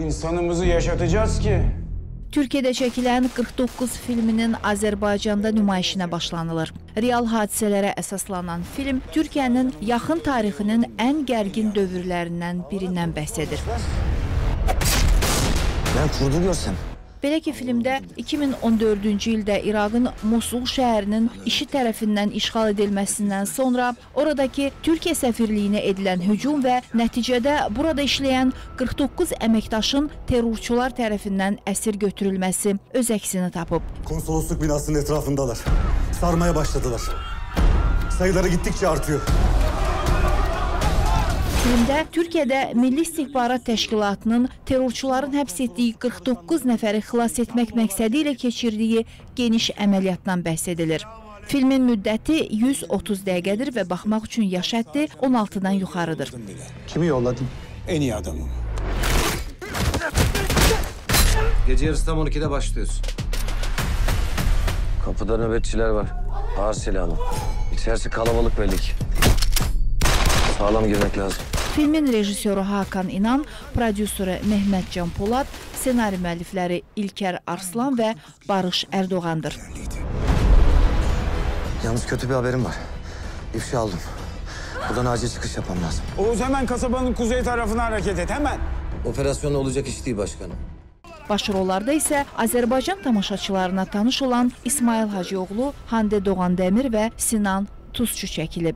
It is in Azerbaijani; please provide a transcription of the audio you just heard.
İnsanımızı yaşatacağız ki. Türkiyədə çəkilən 49 filminin Azərbaycanda nümayişinə başlanılır. Real hadisələrə əsaslanan film Türkiyənin yaxın tarixinin ən gərgin dövrlərindən birindən bəhs edir. Ben kurdu görsem. Belə ki, filmdə 2014-cü ildə İraqın Mosul şəhərinin işi tərəfindən işğal edilməsindən sonra oradakı Türkiyə səfirliyinə edilən hücum və nəticədə burada işləyən 49 əməkdaşın terrorçular tərəfindən əsir götürülməsi öz əksini tapıb. Konsolosluk binasının etrafındalar. Sarmaya başladılar. Sayıları gittikçe artıyor. Filmdə Türkiyədə Milli İstihbarat Təşkilatının terrorçuların həbs etdiyi 49 nəfəri xilas etmək məqsədi ilə keçirdiyi geniş əməliyyatdan bəhs edilir. Filmin müddəti 130 dəqiqədir və baxmaq üçün yaş həddi 16-dan yuxarıdır. Kimi yolladın? En iyi adamım. Gece yarısı tam 12'de başlıyoruz. Kapıda nöbetçiler var. Ağır silahlı. İçerisi kalabalık belli ki. Sağlam girmek lazım. Filmin rejissoru Hakan İnan, prodüseri Mehmet Can Polad, ssenari müəllifləri İlker Arslan və Barış Erdoğandır. Yalnız kötü bir haberim var. İfşa aldım. Buradan acil çıkış yapmam lazım. Oğuz hemen kasabanın kuzey tarafına hareket et hemen. Operasyonla olacak iş değil başkanım. Başrollarda isə Azərbaycan tamaşaçılarına tanış olan İsmail Hacıoğlu, Hande Doğan Dəmir və Sinan Tuzçu çəkilib.